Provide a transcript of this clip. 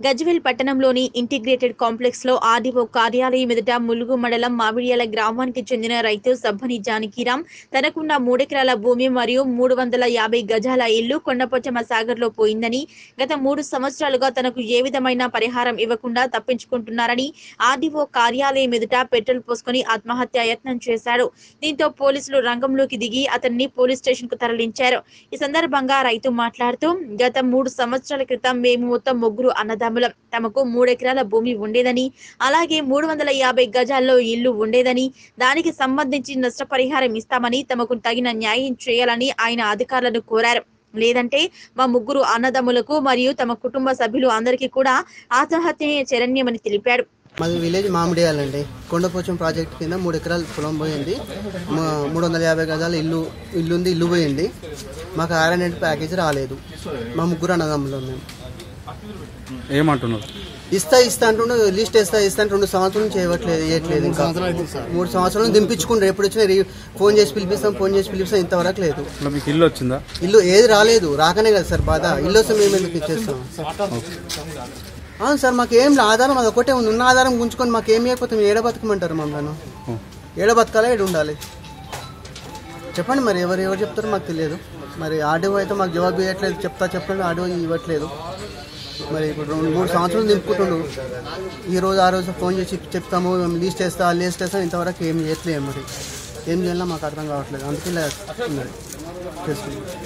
గజ్వేల్ పట్టణంలోని ఇంటిగ్రేటెడ్ కాంప్లెక్స్లో ఆర్డీఓ కార్యాలయం ఎదుట ములుగు మండలం మామిడియాల గ్రామానికి చెందిన రైతు సబ్బని జానకిరాం తనకున్న మూడెకరాల భూమి మరియు మూడు వందల యాభై గజాల ఇల్లు కొండపోచమ్మ సాగర్లో పోయిందని గత మూడు సంవత్సరాలుగా తనకు ఏ విధమైన పరిహారం ఇవ్వకుండా తప్పించుకుంటున్నారని ఆర్డీఓ కార్యాలయం ఎదుట పెట్రోల్ పోసుకొని ఆత్మహత్య యత్నం చేశాడు. దీంతో పోలీసులు రంగంలోకి దిగి అతన్ని పోలీస్ స్టేషన్కు తరలించారు. ఈ సందర్భంగా రైతు మాట్లాడుతూ గత మూడు సంవత్సరాల క్రితం మేము మొత్తం ముగ్గురు తమల తమకు మూడెకరాల భూమి ఉండేదని అలాగే మూడు వందల యాభై గజాల్లో ఇల్లు ఉండేదని దానికి సంబంధించి నష్టపరిహారం ఇస్తామని తమకు తగిన న్యాయం చేయాలని ఆయన అధికారులను కోరారు. లేదంటే మా ముగ్గురు అన్నదమ్ములకు మరియు తమ కుటుంబ సభ్యులు అందరికీ కూడా ఆత్మహత్య చరణ్యమని తెలిపాడు. మాది విలేజ్ మామిడియాలండి. కొండపోచం ప్రాజెక్ట్ కింద మూడు ఎకరాల పొలం పోయింది. మా- మూడు వందల యాభై గజాల ఇల్లు ఇల్లు ఉంది ఇల్లు పోయింది. మాకు ఆర్ఎన్ఎడ్ ప్యాకేజ్ రాలేదు. మా ముగ్గురు అన్నదమ్ములు మేము ఏమంటున్నారు? ఇస్తా ఇస్తా అంటుండే లిస్ట్ ఇస్తా ఇస్తా అంటే రెండు సంవత్సరాల నుంచి చేయట్లేదు ఇవ్వట్లేదు ఇంకా. మూడు సంవత్సరాలు దింపించుకుంటారు. ఎప్పుడు వచ్చినా రీ- ఫోన్ చేసి పిలిపిస్తాం ఫోన్ చేసి పిలిపిస్తాం. ఇంతవరకు లేదు. మీకు ఇల్లు వచ్చిందా? ఇల్లు ఏది రాలేదు. రాకనే కదా సార్ బాధ. ఇల్లు వస్తే మేము ఎందుకు ఇచ్చేస్తాం? అవును సార్ మాకు ఏం ఆధారం అది ఒకటే ఉంది. ఉన్న ఆధారం గుంచుకొని మాకు ఏం చేయకపోతే మేము ఏడ బతకమంటారు మమ్మల్ని. ఏడ బతకాలా ఏడు ఉండాలి? చెప్పండి మరి ఎవరు ఎవరు చెప్తారో మాకు తెలియదు. మరి ఆడియో అయితే మాకు జవాబు ఇవ్వట్లేదు. చెప్తా చెప్పండి ఆడియో ఇవ్వట్లేదు. మరి ఇప్పుడు రెండు మూడు సంవత్సరాలు నింపుకుంటుండు. ఈ రోజు ఆ రోజు ఫోన్ చేసి చెప్తాము మేము లీస్ట్ చేస్తా లీస్ట్ చేస్తాం ఇంతవరకు ఏం చేయట్లేదు మరి. ఏం చేయాలో మాకు అర్థం కావట్లేదు. అందుకే లేదు ఉన్నది చేసుకుంటాం